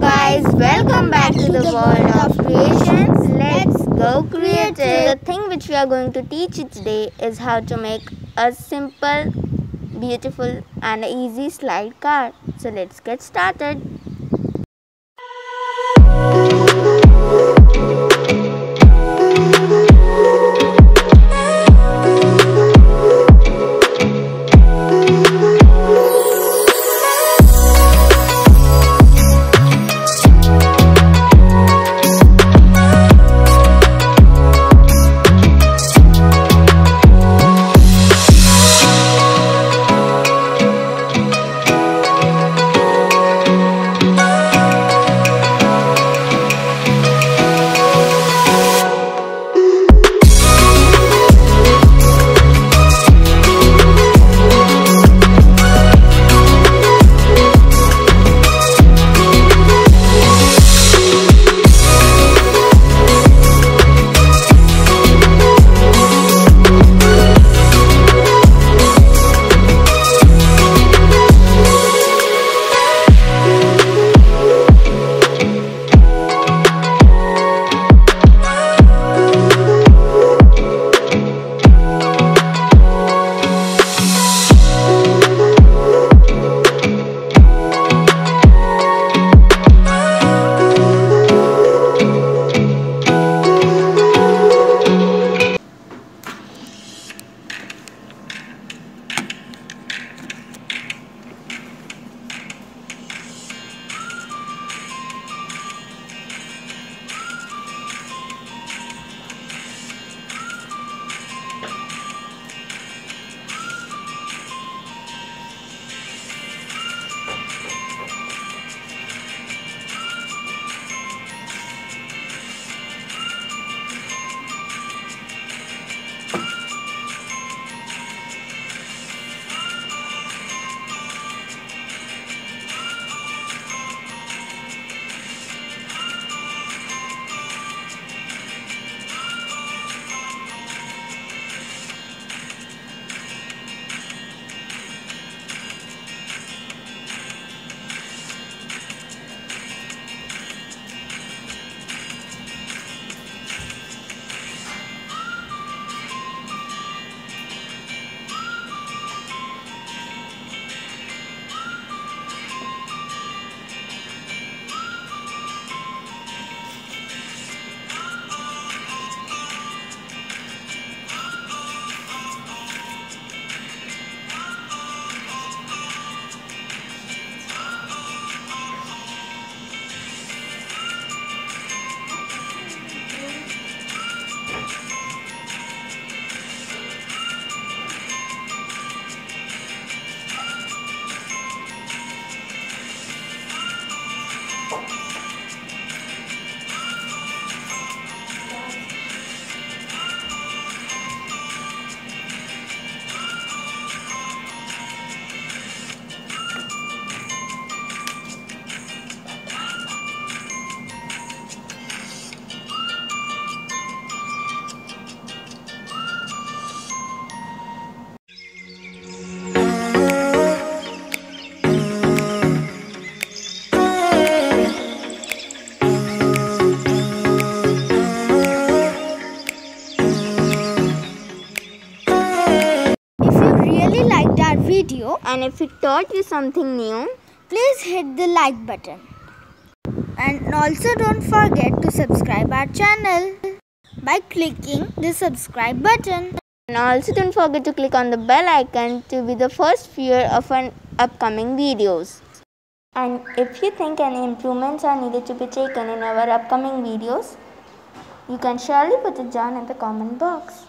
Guys, welcome back to the world of creations. Let's go create. The thing which we are going to teach you today is how to make a simple, beautiful and easy slide card. So let's get started. Really liked our video and if it taught you something new, please hit the like button. And also don't forget to subscribe our channel by clicking the subscribe button. and also don't forget to click on the bell icon to be the first viewer of our upcoming videos. And if you think any improvements are needed to be taken in our upcoming videos, you can surely put it down in the comment box.